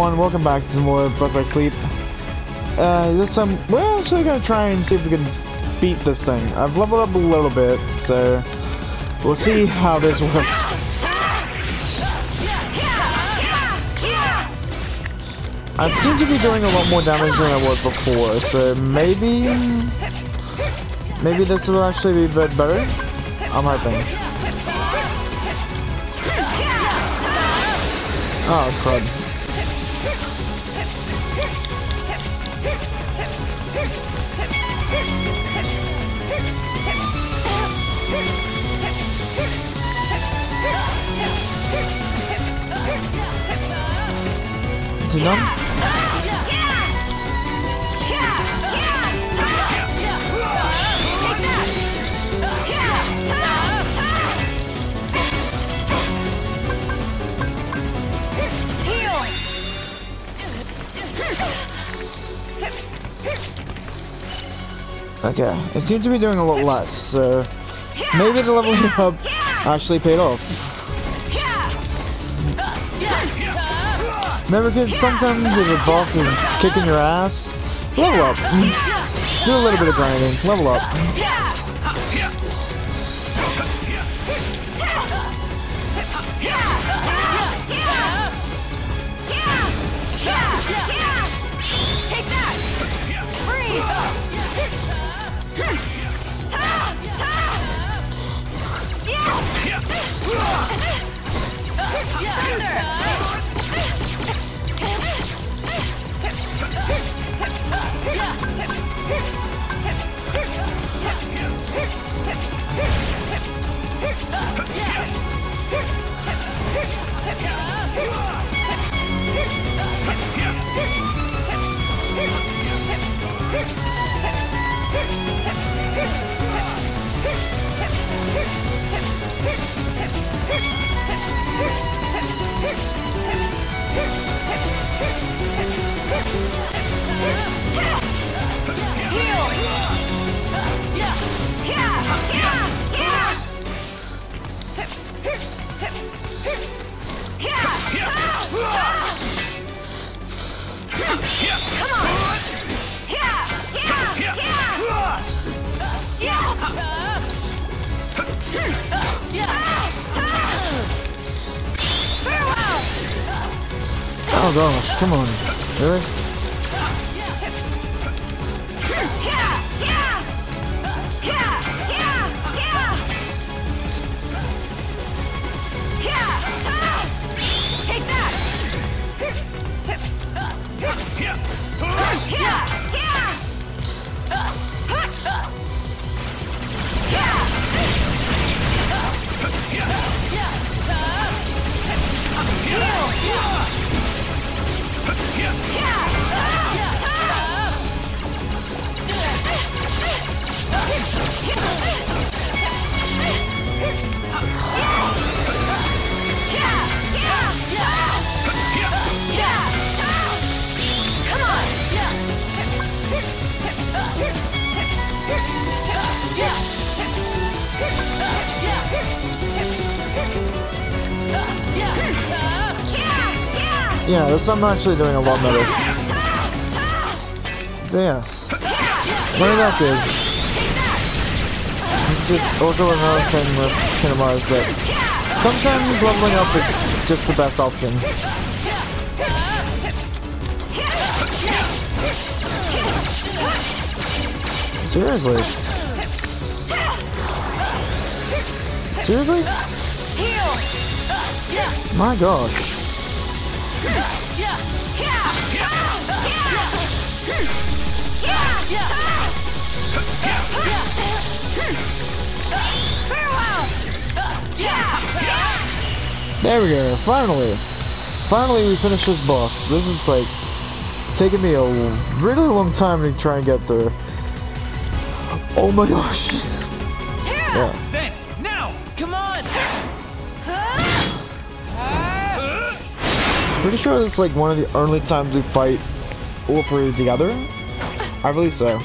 everyone, welcome back to some more Birth by Sleep. Uh, this time, we're actually gonna try and see if we can beat this thing. I've leveled up a little bit, so we'll see how this works. I seem to be doing a lot more damage than I was before, so maybe... Maybe this will actually be a bit better? I'm hoping. Oh, crud. Done? Okay, it seems to be doing a lot less, so maybe the leveling up actually paid off. Remember kids, sometimes if a boss is kicking your ass, level up. Do a little bit of grinding, level up. Yeah. Oh gosh, come on. Really? Yeah, this I'm actually doing a lot better. Yeah. What that is, it's just also another thing with Kinemar is that sometimes leveling up is just the best option. Seriously. Seriously? My gosh. There we go, finally! Finally we finished this boss. This is like taking me a really long time to try and get there. Oh my gosh. Yeah. Ben, now, come on. Pretty sure it's like one of the only times we fight all three together. I believe so.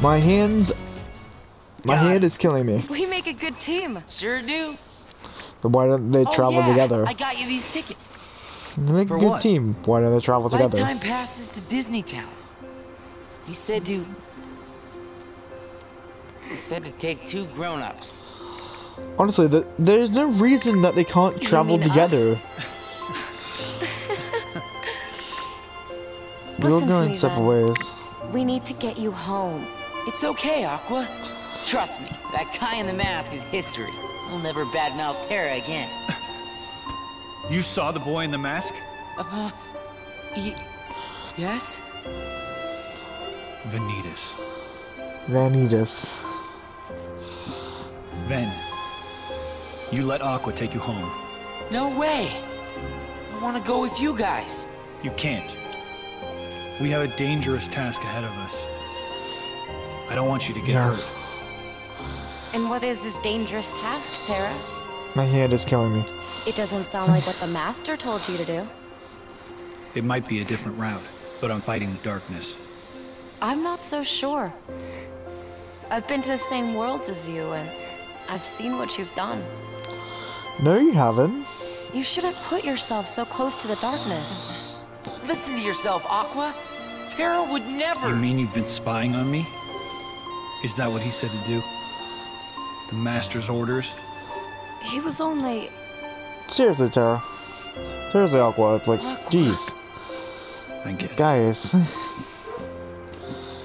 My hands... My God, hand is killing me. We make make a good team. Sure do. Then why don't they Oh, travel yeah, together? I got you these tickets. They make for a good what? team. Why don't they travel together? Time passes to Disney Town. He said to. He said to take two grown-ups. Honestly, th there's no reason that they can't travel together. We'll Listen go to in me, separate then. ways. We need to get you home. It's okay, Aqua. Trust me, that guy in the mask is history. We'll never badmouth Terra again. You saw the boy in the mask? Uh, y- yes? Vanitas. Vanitas. Ven. You let Aqua take you home. No way. I want to go with you guys. You can't. We have a dangerous task ahead of us. I don't want you to get Yeah. hurt. And what is this dangerous task, Terra? My hand is killing me. It doesn't sound like what the Master told you to do. It might be a different route, but I'm fighting the darkness. I'm not so sure. I've been to the same worlds as you, and I've seen what you've done. No, you haven't. You shouldn't put yourself so close to the darkness. Listen to yourself, Aqua. Terra would never. You mean you've been spying on me? Is that what he said to do? The Master's orders? He was only. Seriously, Terra. Seriously, Aqua. It's like, Aqua. jeez. I get it. Guys.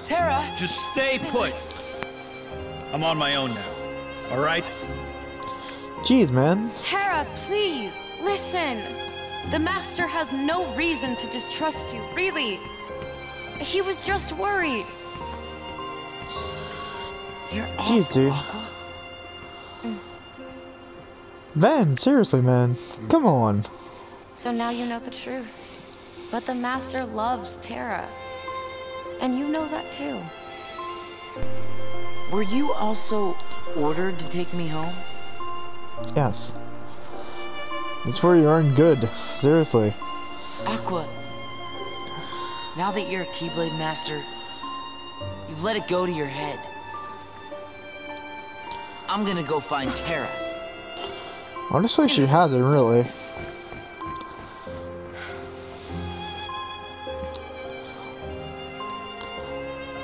Terra! Just stay put! I'm on my own now. Alright? Jeez, man. Terra, please, listen! The Master has no reason to distrust you, really. He was just worried. You're Jeez, awful, dude. Aqua. Mm. Man, seriously, man. Come on. So now you know the truth. But the Master loves Terra. And you know that too. Were you also ordered to take me home? Yes. It's where you earn good. Seriously. Aqua, now that you're a Keyblade Master, you've let it go to your head. I'm gonna go find Terra. Honestly, she hasn't really.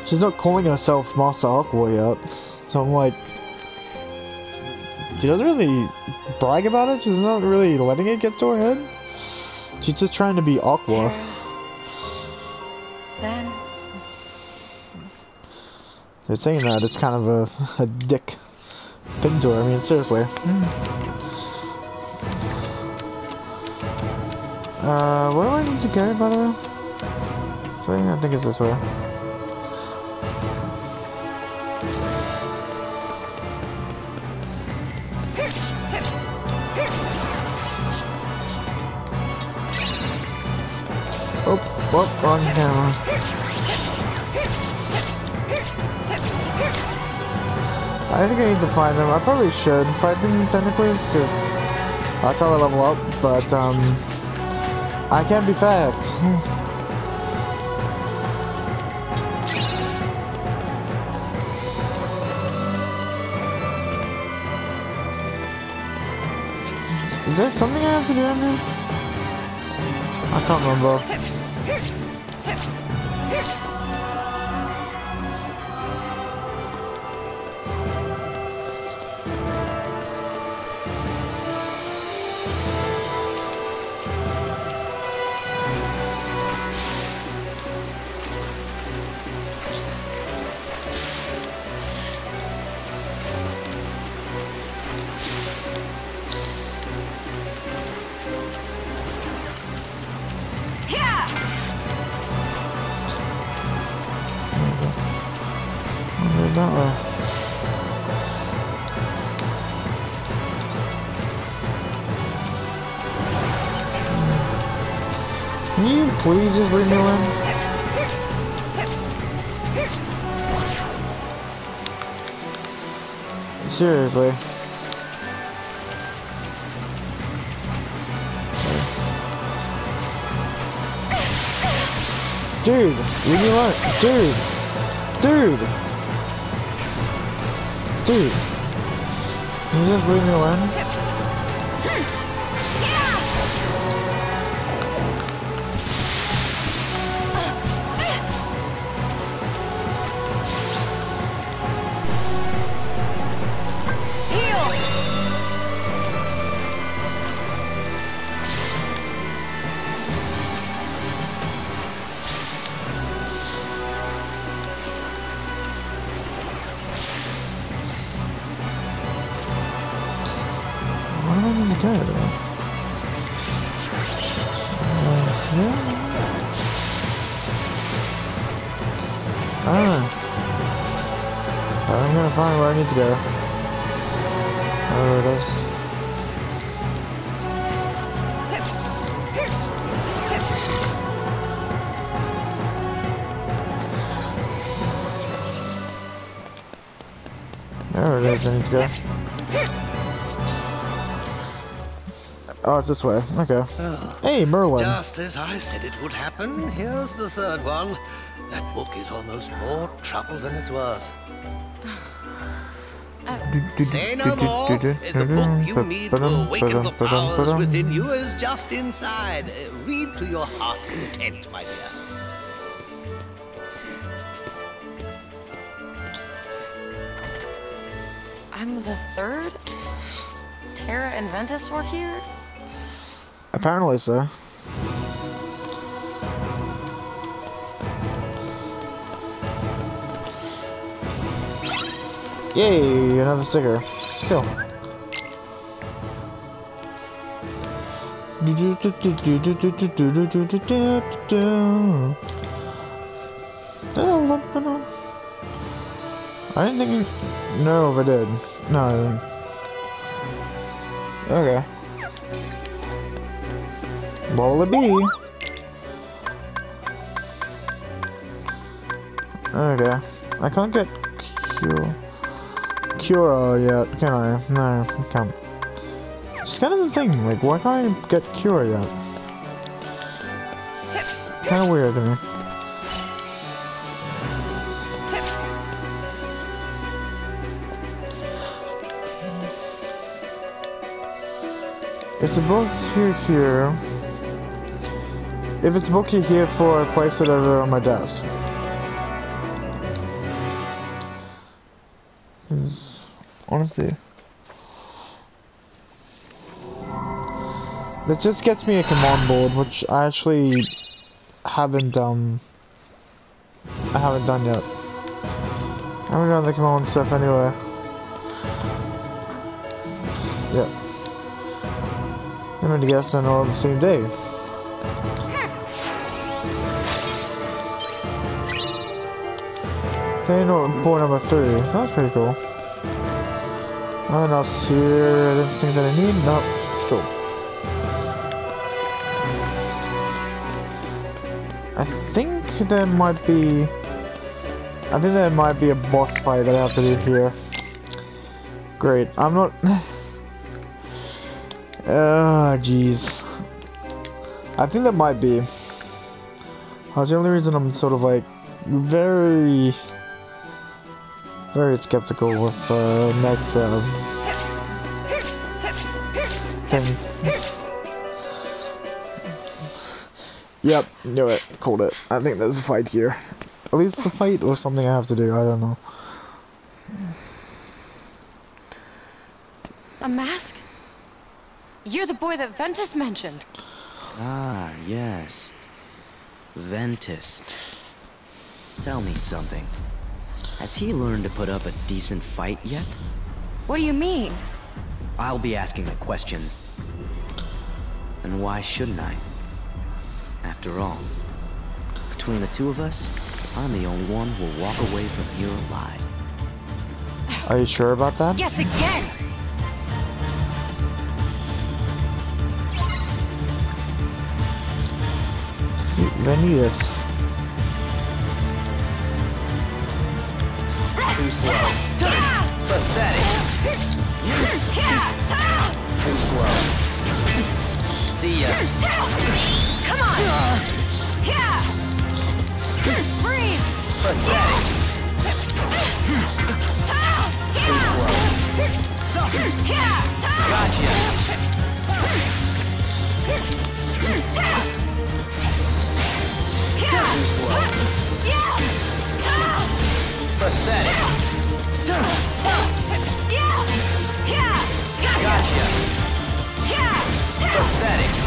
She's not calling herself Master Aqua yet. So I'm like... She doesn't really brag about it. She's not really letting it get to her head. She's just trying to be Aqua. Then, They're saying that it's kind of a, a dick thing to her. I mean, seriously. Uh, what do I need to carry, by the way? I think it's this way. Oh, oh, wrong camera. I think I need to find them. I probably should fight them technically because that's how I level up. But um, I can't be fact. Is there something I have to do in here? I can't remember. Please just leave me alone? Seriously. Dude, leave me alone. Dude. Dude. Dude. Can you just leave me alone? Where I need to go. Wherever it is. There it is, I need to go. Oh, it's this way. Okay. Ah, hey, Merlin. Just as I said it would happen, here's the third one. That book is almost more trouble than it's worth. Say no more. The book you need to awaken the powers within you is just inside. Read to your heart's content, my dear. I'm the third? Terra and Ventus were here? Apparently so. Yay, another sticker. Cool. I didn't think you... No, if I did. No, I didn't. Okay. What will it be? Okay. I can't get Cure. Cura yet, can I? No, I can't. It's kind of the thing, like, why can't I get Cure yet? Kind of weird to me. If the book here here, if it's a book here here for, place it over on my desk. Honestly, that just gets me a command board, which I actually haven't done. I haven't done yet. I haven't done the command stuff anyway. Yep. I'm gonna guess on all the same day. Okay, no, board number three. That's pretty cool. Nothing else here. Everything that I need? No. Let's go. I think there might be... I think there might be a boss fight that I have to do here. Great. I'm not... Ah, jeez. I think that might be. That's the only reason I'm sort of like very, very skeptical with uh, next uh, thing. yep, knew it. Called it. I think there's a fight here. At least a fight or something I have to do. I don't know. A mask? You're the boy that Ventus mentioned. Ah, yes. Ventus. Tell me something. Has he learned to put up a decent fight yet? What do you mean? I'll be asking the questions. And why shouldn't I? After all, between the two of us, I'm the only one who will walk away from here alive. Are you sure about that? Yes, again! Vanitas. Too slow. Pathetic. Too slow. See ya. Come on. Yeah. Freeze. Pathetic. Too slow. So. Gotcha. Too slow. Pathetic. Gotcha. Pathetic.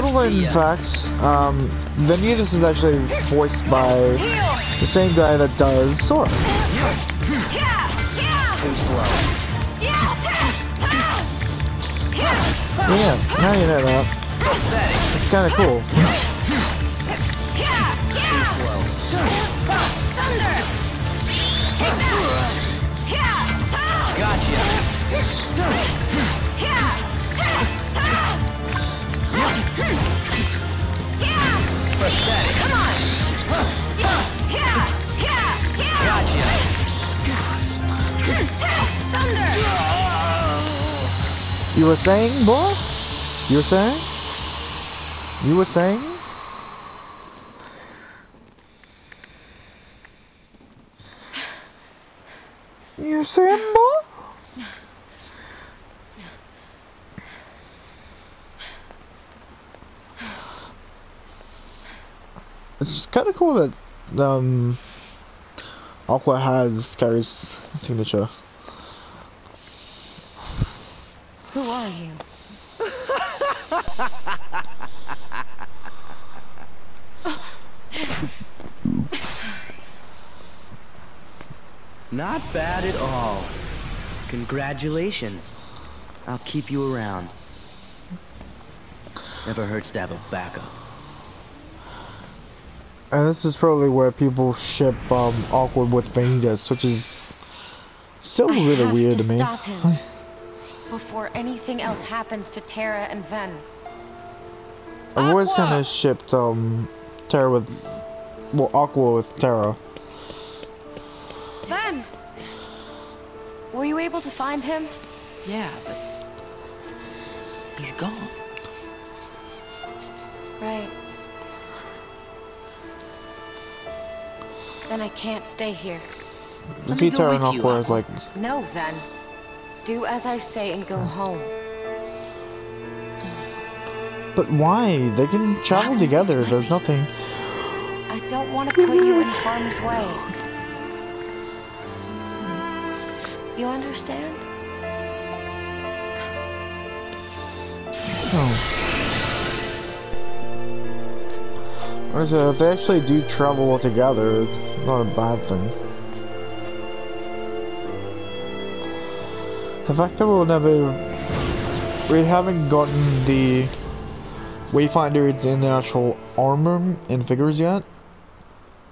Little known fact, um, Vanitas is actually voiced by the same guy that does Sora. Too slow. Yeah, now you know that. It's kinda cool. Too slow. Gotcha. Pathetic. Gotcha. You were saying, boy? You were saying? You were saying? You were saying, boy? It's kind of cool that um, Aqua has Carrie's signature. Who are you? Not bad at all. Congratulations. I'll keep you around. Never hurts to have a backup. And this is probably where people ship um, Aqua with Vanitas, which is still I really weird to to, me. stop him before anything else happens to Terra and Ven. I've always kind of shipped um, Terra with, well, Aqua with Terra. Ven! Were you able to find him? Yeah, but he's gone. Right. Then I can't stay here. You Let see me go Terra and with you, Aqua is like, No, Ven. Do as I say and go oh. home. but why? They can travel Why? together. Let There's me. nothing. I don't want to put you in harm's way. You understand? Oh. Or so if they actually do travel together, it's not a bad thing. The fact that we'll never... We haven't gotten the Wayfinders in the actual armor and figures yet.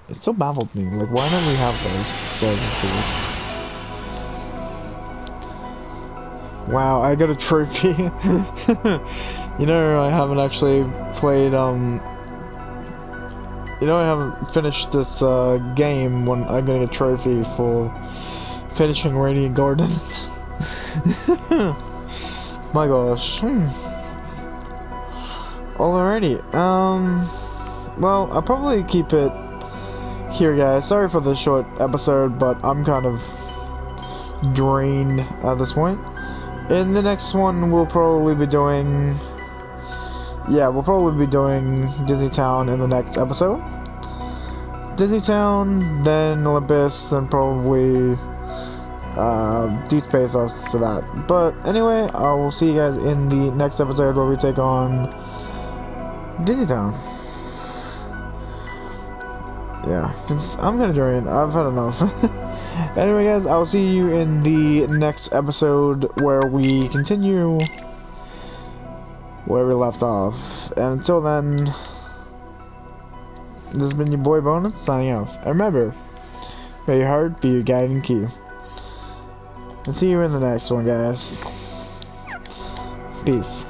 It still baffled me. Like, why don't we have those guys and figures? Wow, I got a trophy. you know, I haven't actually played, um... You know, I haven't finished this, uh, game when I get a trophy for finishing Radiant Gardens. My gosh. Hmm. Alrighty, um... Well, I'll probably keep it here, guys. Sorry for the short episode, but I'm kind of drained at this point. In the next one, we'll probably be doing... Yeah, we'll probably be doing Disney Town in the next episode. Disney Town, then Olympus, then probably uh, Deep Space after that. But anyway, I will see you guys in the next episode where we take on Disney Town. Yeah, I'm gonna join. I've had enough. anyway, guys, I'll see you in the next episode where we continue where we left off. And until then, this has been your boy Bonus signing off. And remember, may your heart be your guiding key. And see you in the next one, guys. Peace.